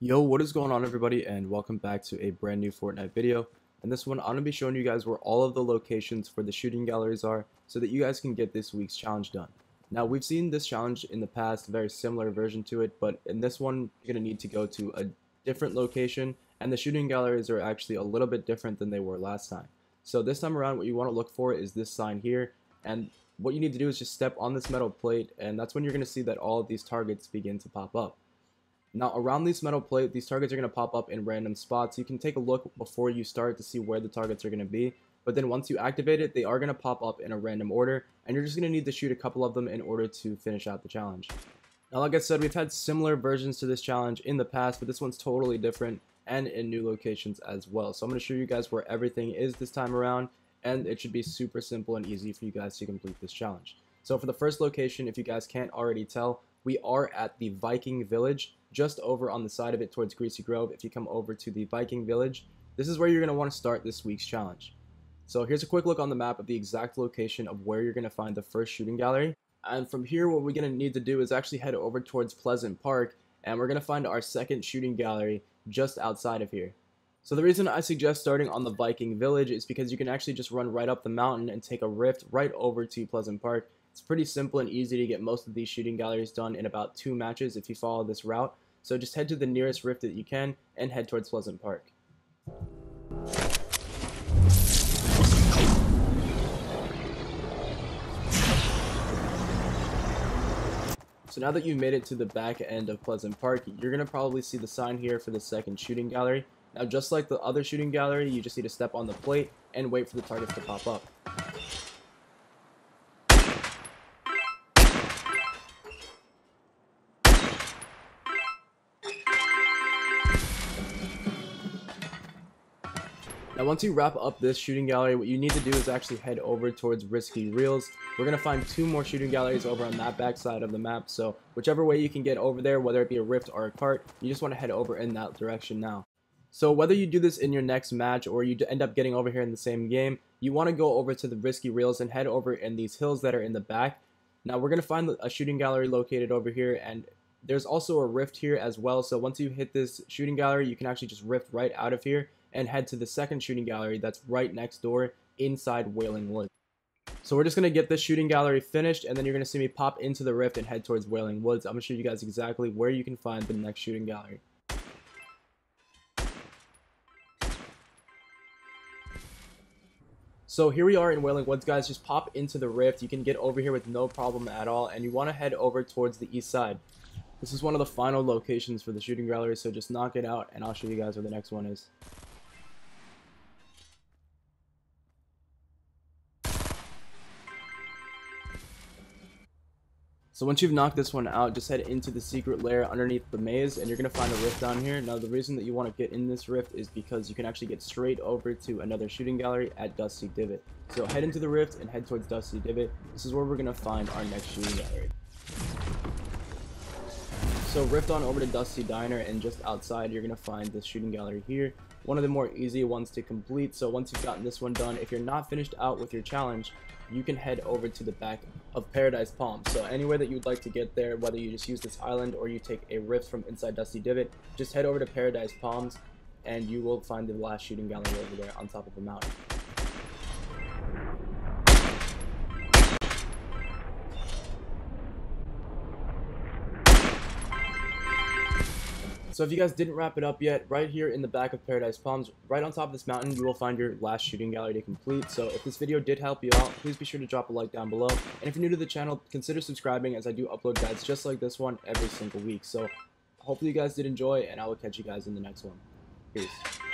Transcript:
Yo, what is going on everybody and welcome back to a brand new Fortnite video. In this one, I'm going to be showing you guys where all of the locations for the shooting galleries are so that you guys can get this week's challenge done. Now, we've seen this challenge in the past, a very similar version to it, but in this one, you're going to need to go to a different location and the shooting galleries are actually a little bit different than they were last time. So this time around, what you want to look for is this sign here and what you need to do is just step on this metal plate and that's when you're going to see that all of these targets begin to pop up. Now around this metal plate, these targets are going to pop up in random spots. You can take a look before you start to see where the targets are going to be. But then once you activate it, they are going to pop up in a random order. And you're just going to need to shoot a couple of them in order to finish out the challenge. Now like I said, we've had similar versions to this challenge in the past, but this one's totally different and in new locations as well. So I'm going to show you guys where everything is this time around. And it should be super simple and easy for you guys to complete this challenge. So for the first location, if you guys can't already tell, we are at the Viking Village, just over on the side of it towards Greasy Grove. If you come over to the Viking Village, this is where you're going to want to start this week's challenge. So here's a quick look on the map of the exact location of where you're going to find the first shooting gallery. And from here, what we're going to need to do is actually head over towards Pleasant Park, and we're going to find our second shooting gallery just outside of here. So the reason I suggest starting on the Viking Village is because you can actually just run right up the mountain and take a rift right over to Pleasant Park it's pretty simple and easy to get most of these shooting galleries done in about two matches if you follow this route. So just head to the nearest rift that you can and head towards Pleasant Park. So now that you've made it to the back end of Pleasant Park, you're going to probably see the sign here for the second shooting gallery. Now just like the other shooting gallery, you just need to step on the plate and wait for the targets to pop up. Now once you wrap up this shooting gallery, what you need to do is actually head over towards Risky Reels. We're going to find two more shooting galleries over on that back side of the map, so whichever way you can get over there, whether it be a rift or a cart, you just want to head over in that direction now. So whether you do this in your next match or you end up getting over here in the same game, you want to go over to the Risky Reels and head over in these hills that are in the back. Now we're going to find a shooting gallery located over here and there's also a rift here as well. So once you hit this shooting gallery, you can actually just rift right out of here and head to the second shooting gallery that's right next door inside Wailing Woods. So we're just going to get this shooting gallery finished and then you're going to see me pop into the rift and head towards Wailing Woods. I'm going to show you guys exactly where you can find the next shooting gallery. So here we are in Wailing Woods, guys. Just pop into the rift. You can get over here with no problem at all. And you want to head over towards the east side. This is one of the final locations for the shooting gallery, so just knock it out, and I'll show you guys where the next one is. So once you've knocked this one out, just head into the secret lair underneath the maze, and you're going to find a rift down here. Now, the reason that you want to get in this rift is because you can actually get straight over to another shooting gallery at Dusty Divot. So head into the rift and head towards Dusty Divot. This is where we're going to find our next shooting gallery. So rift on over to Dusty Diner, and just outside, you're going to find this shooting gallery here. One of the more easy ones to complete, so once you've gotten this one done, if you're not finished out with your challenge, you can head over to the back of Paradise Palms. So anywhere that you'd like to get there, whether you just use this island or you take a rift from inside Dusty Divot, just head over to Paradise Palms and you will find the last shooting gallery over there on top of the mountain. So if you guys didn't wrap it up yet, right here in the back of Paradise Palms, right on top of this mountain, you will find your last shooting gallery to complete. So if this video did help you out, please be sure to drop a like down below. And if you're new to the channel, consider subscribing as I do upload guides just like this one every single week. So hopefully you guys did enjoy, and I will catch you guys in the next one. Peace.